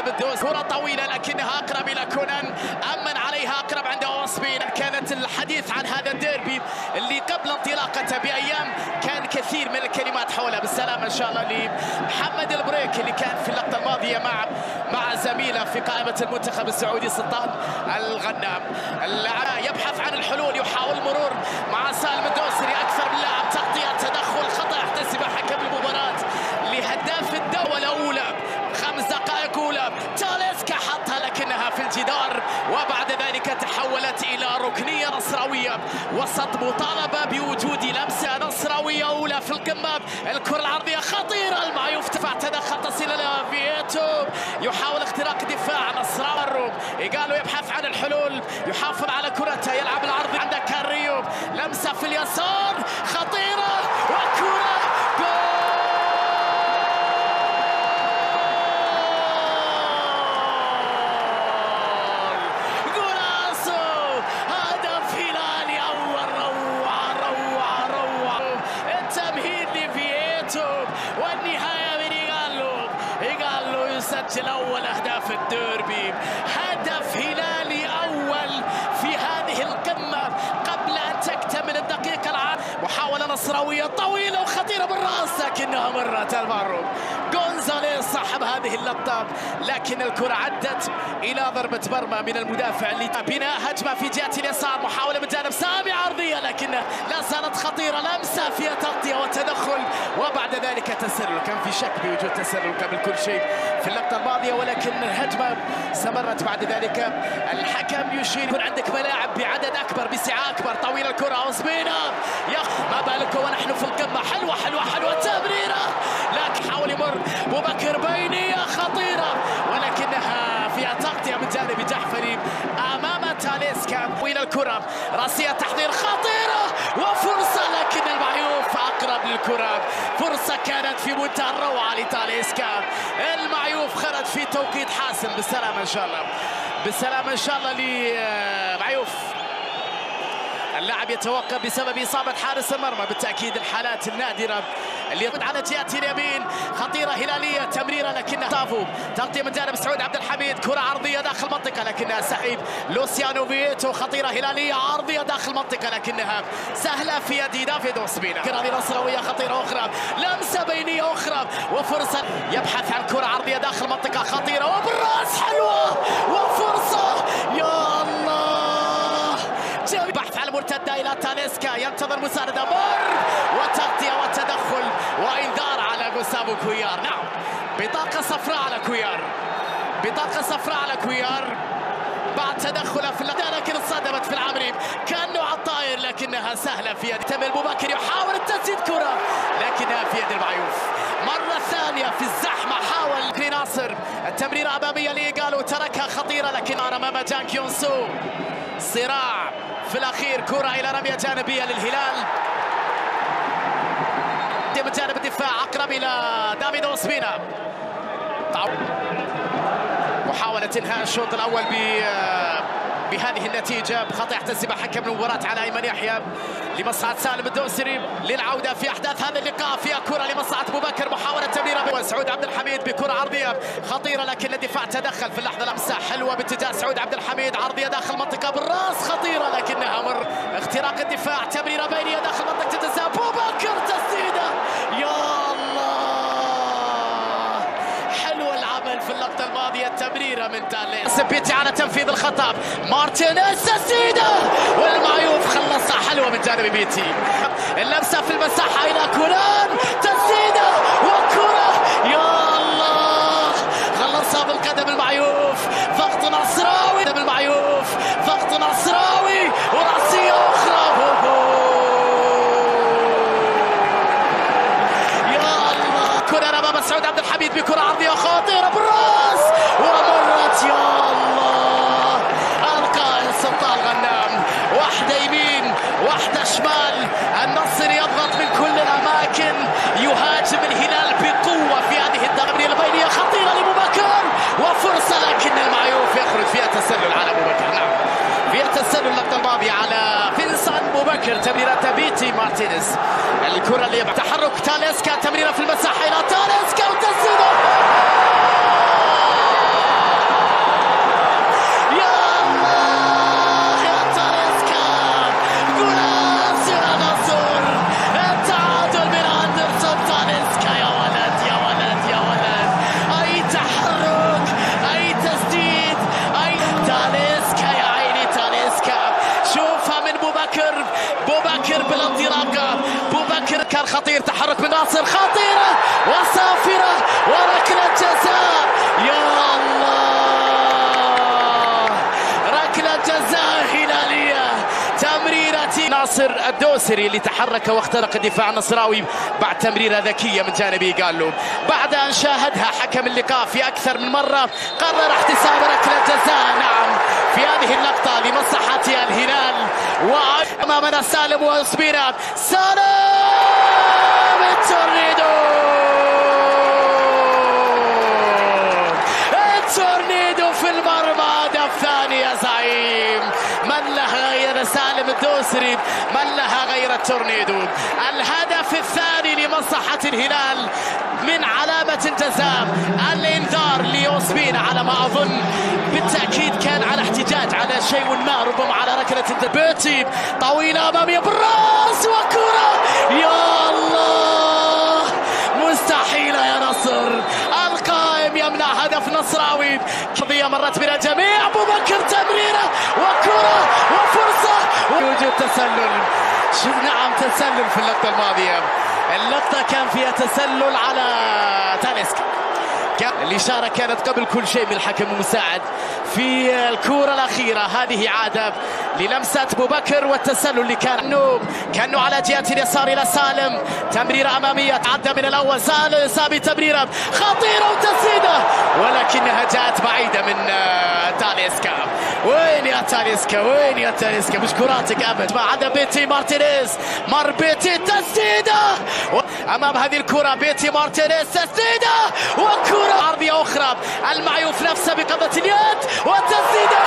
سالم الدوس كرة طويلة لكنها أقرب إلى كونان. أمن عليها أقرب عند أوسبين كانت الحديث عن هذا الديربي اللي قبل انطلاقته بأيام كان كثير من الكلمات حوله. بالسلامة إن شاء الله لمحمد البريك اللي كان في اللقطة الماضية مع مع زميله في قائمة المنتخب السعودي سلطان الغنام. اللاعب يبحث عن الحلول يحاول المرور مع سالم الدوسري. أكثر من لاعب تغطية تدخل خطأ يحتسبه حكم نصراوية وسط مطالبة بوجود لمسة نصراوية أولى في القمة الكرة العرضية خطيرة. المعيوف دفع تدخل تصل إلى فييتو يحاول اختراق دفاع نصراوي. الروم إيجالو يبحث عن الحلول. يحافظ على كرته. يلعب العرض عندك كاريو لمسة في اليسار. يسجل اول أهداف الديربي. هدف هلالي أول في هذه القمة قبل أن تكتمل الدقيقة العاشرة. محاولة نصراوية طويلة وخطيرة بالرأس لكنها مرت المعروف جونزاليز صاحب هذه اللقطه لكن الكرة عدت إلى ضربة مرمى من المدافع اللي بناء هجمة في جهة اليسار محاولة من جانب سامي عرضية لكن لا زالت خطيرة. لمسه فيها تغطية وتدخل وبعد ذلك تسلل كان في شك بوجود تسلل قبل كل شيء. في اللقطة الماضية ولكن الهجمه استمرت بعد ذلك. الحكم يشير يكون عندك ملاعب بعدد أكبر بسعة أكبر. طويل الكرة اوسبينا يا ما بالك ونحن في القمة. حلوة حلوة حلوة. تمريرة. لكن حاول يمر. ابو بكر بينيه خطيرة. ولكنها فيها تغطيه من جانب جحفري أمام تاليسكا. والى الكرة. راسية تحضير. خطيرة. وفرصة لكن المعيوف أقرب للكرة. فرصة كانت في منتهى الروعة لتاليسكا. في توقيت حاسم. بالسلامة إن شاء الله. بالسلامة إن شاء الله لمعيوف. اللاعب يتوقف بسبب إصابة حارس المرمى. بالتأكيد الحالات النادرة اللي يرد على جهة اليمين. خطيرة هلالية تمريرة لكنها طافو. تغطية من جانب سعود عبد الحميد. كرة عرضية داخل المنطقة لكنها سحيب لوسيانو فييتو خطيرة هلالية عرضية داخل المنطقة لكنها سهلة في يد دافيد أوسبينا. كرة نصراوية خطيرة أخرى. لمسة بينية أخرى. وفرصة يبحث عن كرة عرضية داخل مساندة مر وتغطية وتدخل وإنذار على جوستافو كويار. نعم بطاقة صفراء على كويار. بطاقة صفراء على كويار. بعد تدخله في اللقطة لكن اصطدمت في العمري كأنه على الطاير لكنها سهلة في يد. تم أبو بكر يحاول التسديد كرة لكنها في يد المعيوف. مرة ثانية في الزحمة حاول كري ناصر. التمريرة أمامية لإيجالو تركها خطيرة لكن أمام جانك يونسو صراع. في الأخير كرة إلى رمية جانبية للهلال. من جانب الدفاع أقرب إلى دافيد أوسبينا. محاولة إنهاء الشوط الأول ب بهذه النتيجة بخطأ يحتسب حكم المباراة على أيمن يحيى لمصلحة سالم الدوسري للعودة في أحداث هذا اللقاء فيها كرة لمصلحة أبو بكر محاولة تمريرة وسعود عبد الحميد بكرة عرضية خطيرة لكن الدفاع تدخل في اللحظة لمسة حلوة باتجاه سعود عبد الحميد عرضية داخل المنطقة بالراس خطيرة لكنها مر. اختراق الدفاع تمريرة بينية داخل منطقة الجزاء. أبو بكر يا الله حلو العمل الماضية التمريرة من تاليس سبيتي على تنفيذ الخطأ مارتينيز تسديدة! والمعيوف خلصها حلوة من جانب بيتي اللمسة في المساحة إلى كولان تسديدة! يخرج فيها تسلل على أبو بكر نعم. فيها تسلل اللقطة الماضية على فينسان بكر تمريرة بيتي مارتينيز. الكرة اللي تحرك تاليسكا. تمريرة في المساحة إلى تاليسكا. وتسديدة. ناصر خطيرة وصافرة وركلة جزاء. يا الله! ركلة جزاء هلالية. تمريرة ناصر الدوسري اللي تحرك واخترق الدفاع النصراوي بعد تمريرة ذكية من جانبه قال له. بعد أن شاهدها حكم اللقاء في أكثر من مرة قرر احتساب ركلة جزاء. نعم في هذه اللقطة لمصلحة الهلال. وأمامنا سالم وصبيرة سالم! الدوسري؟ من لها غير التورنيدو؟ الهدف الثاني لمصلحة الهلال من علامة جزاء الإنذار ليوسبين على ما أظن بالتأكيد كان على احتجاج على شيء ما ربما على ركلة بيتي طويله اماميه بالراس وكرة! تسلل. شوف نعم تسلل في اللقطة الماضية. اللقطة كان فيها تسلل على تاليسكا الإشارة كانت قبل كل شيء من الحكم المساعد. في الكورة الأخيرة هذه عادة للمسة أبو بكر والتسلل اللي كان كانه كانه على جهة اليسار إلى سالم. تمريرة أمامية تعدى من الأول. سالم سابي تمريرة. خطيرة وتسديدة. ولكنها جاءت بعيدة من تاليسكا. وين يا تاليسكا؟ وين يا تاليسكا؟ مش كراتك أبد. ما عدا بيتي مارتينيز. مر بيتي تسديدة. أمام هذه الكرة بيتي مارتينيز تسديدة. وكرة عرضية أخرى. المعيوف نفسه بقبضة اليد. والتسديدة